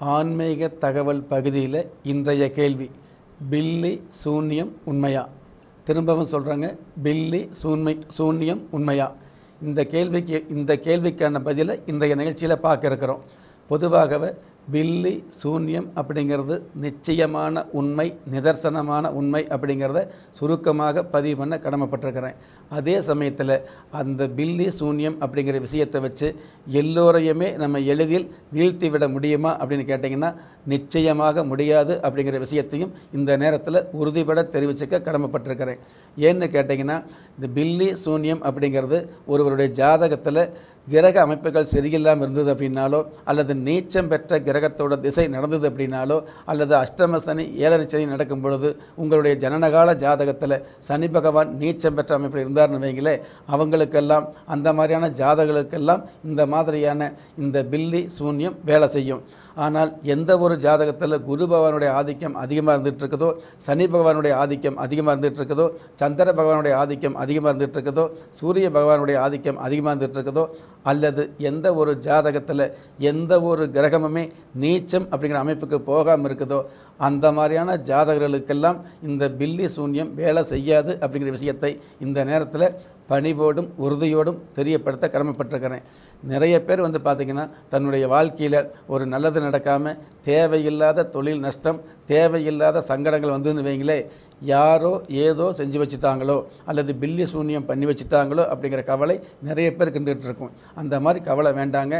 ஆன்மீக தகவல் பகுதியில் இன்றைய கேள்வி. பில்லி சூன்யம் உண்மையா? திரும்பவும் சொல்கிறாங்க பில்லி சூன்மை சூன்யம் உண்மையா? இந்த கேள்விக்கு இந்த கேள்விக்கான பதிலை இன்றைய நிகழ்ச்சியில் பார்க்க இருக்கிறோம். பொதுவாகவே பில்லி சூன்யம் அப்படிங்கிறது நிச்சயமான உண்மை நிதர்சனமான உண்மை அப்படிங்கிறத சுருக்கமாக பதிவு பண்ண கடமைப்பட்டிருக்கிறேன். அதே சமயத்தில் அந்த பில்லி சூன்யம் அப்படிங்கிற விஷயத்தை வச்சு எல்லோரையுமே நம்ம எளிதில் வீழ்த்தி விட முடியுமா அப்படின்னு கேட்டிங்கன்னா நிச்சயமாக முடியாது அப்படிங்கிற விஷயத்தையும் இந்த நேரத்தில் உறுதிபட தெரிவிச்சுக்க கடமைப்பட்டிருக்கிறேன். ஏன்னு கேட்டிங்கன்னா இந்த பில்லி சூன்யம் அப்படிங்கிறது ஒருவருடைய ஜாதகத்தில் கிரக அமைப்புகள் சரியில்லாமல் இருந்தது அப்படின்னாலோ அல்லது நீச்சம் பெற்ற கிரகத்தோட திசை நடந்தது அப்படின்னாலோ அல்லது அஷ்டம சனி ஏழரை சனி நடக்கும் பொழுது உங்களுடைய ஜனனகால ஜாதகத்தில் சனி பகவான் நீச்சம் பெற்ற அமைப்பில் இருந்தார்னு வைங்களே அவங்களுக்கெல்லாம் அந்த மாதிரியான ஜாதகங்களுக்கெல்லாம் இந்த மாதிரியான இந்த பில்லி சூன்யம் வேலை செய்யும். ஆனால் எந்த ஒரு ஜாதகத்தில் குரு பகவானுடைய ஆதிக்கம் அதிகமாக இருந்துகிட்டு இருக்குதோ சனி பகவானுடைய ஆதிக்கம் அதிகமாக இருந்துகிட்டு இருக்குதோ சந்திர பகவானுடைய ஆதிக்கம் அதிகமாக இருந்துகிட்டு இருக்குதோ சூரிய பகவானுடைய ஆதிக்கம் அதிகமாக இருந்துகிட்டு இருக்குதோ அல்லது எந்த ஒரு ஜாதகத்தில் எந்த ஒரு கிரகமுமே நீச்சம் அப்படிங்கிற அமைப்புக்கு போகாமல் இருக்குதோ அந்த மாதிரியான ஜாதகர்களுக்கெல்லாம் இந்த பில்லி சூன்யம் வேலை செய்யாது அப்படிங்கிற விஷயத்தை இந்த நேரத்தில் பணிவோடும் உறுதியோடும் தெரியப்படுத்த கடமைப்பட்டிருக்கிறேன். நிறைய பேர் வந்து பார்த்திங்கன்னா தன்னுடைய வாழ்க்கையில் ஒரு நல்லது நடக்காமல் தேவையில்லாத தொழில் நஷ்டம் தேவையில்லாத சங்கடங்கள் வந்துன்னு வைங்களே யாரோ ஏதோ செஞ்சு வச்சுட்டாங்களோ அல்லது பில்லி சூன்யம் பண்ணி வச்சுட்டாங்களோ அப்படிங்கிற கவலை நிறைய பேர் கிண்டுகிட்டு இருக்கும். அந்த மாதிரி கவலை வேண்டாங்க.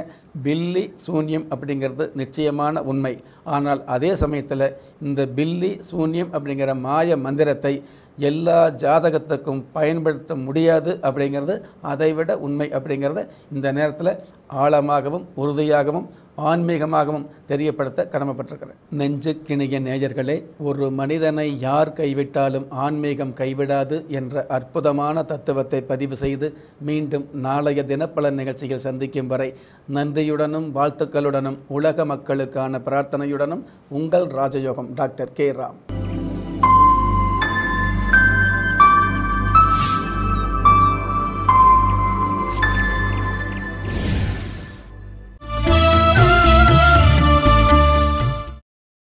பில்லி சூன்யம் அப்படிங்கிறது நிச்சயமான உண்மை. ஆனால் அதே சமயத்தில் இந்த பில்லி சூன்யம் அப்படிங்கிற மாய மந்திரத்தை எல்லா ஜாதகத்துக்கும் பயன்படுத்த முடியாது அப்படிங்கிறது அதைவிட உண்மை அப்படிங்கிறத இந்த நேரத்தில் ஆழமாகவும் உறுதியாகவும் ஆன்மீகமாகவும் தெரியப்படுத்த கடமைப்பட்டிருக்கிறேன். நெஞ்சு கிணிய நேயர்களே ஒரு மனிதனை யார் கைவிட்டாலும் ஆன்மீகம் கைவிடாது என்ற அற்புதமான தத்துவத்தை பதிவு செய்து மீண்டும் நாளைய தினப்பலன் நிகழ்ச்சியில் சந்திக்கும் வரை நன்றியுடனும் வாழ்த்துக்களுடனும் உலக மக்களுக்கான பிரார்த்தனையுடனும் உங்கள் ராஜயோகம் டாக்டர் கே. ராம்.